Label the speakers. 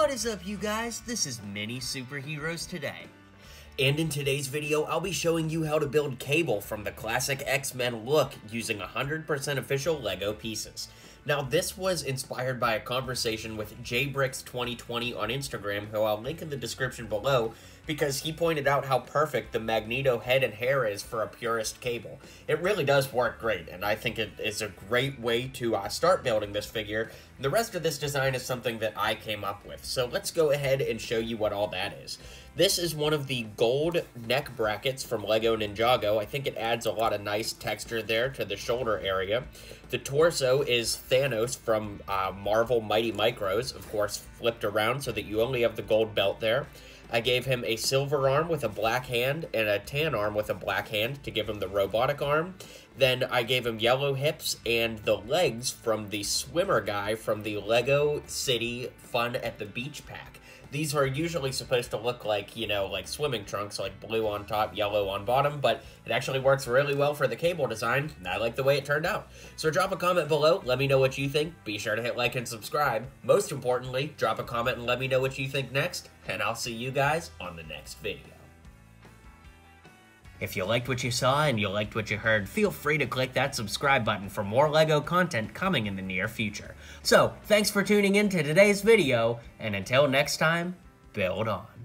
Speaker 1: What is up, you guys? This is Mini Superheroes Today.
Speaker 2: And in today's video, I'll be showing you how to build Cable from the classic X-Men look using 100% official LEGO pieces. Now, this was inspired by a conversation with Jay_bricks2020 on Instagram, who I'll link in the description below, because he pointed out how perfect the Magneto head and hair is for a purist cable. It really does work great, and I think it is a great way to uh, start building this figure. The rest of this design is something that I came up with, so let's go ahead and show you what all that is. This is one of the gold neck brackets from LEGO Ninjago. I think it adds a lot of nice texture there to the shoulder area. The torso is Thanos from uh, Marvel Mighty Micros, of course, flipped around so that you only have the gold belt there. I gave him a silver arm with a black hand and a tan arm with a black hand to give him the robotic arm. Then I gave him yellow hips and the legs from the swimmer guy from the Lego City Fun at the Beach pack. These are usually supposed to look like, you know, like swimming trunks, like blue on top, yellow on bottom, but it actually works really well for the cable design, and I like the way it turned out. So drop a comment below, let me know what you think, be sure to hit like and subscribe. Most importantly, drop a comment and let me know what you think next, and I'll see you guys on the next video.
Speaker 1: If you liked what you saw and you liked what you heard, feel free to click that subscribe button for more LEGO content coming in the near future. So, thanks for tuning in to today's video, and until next time, build on.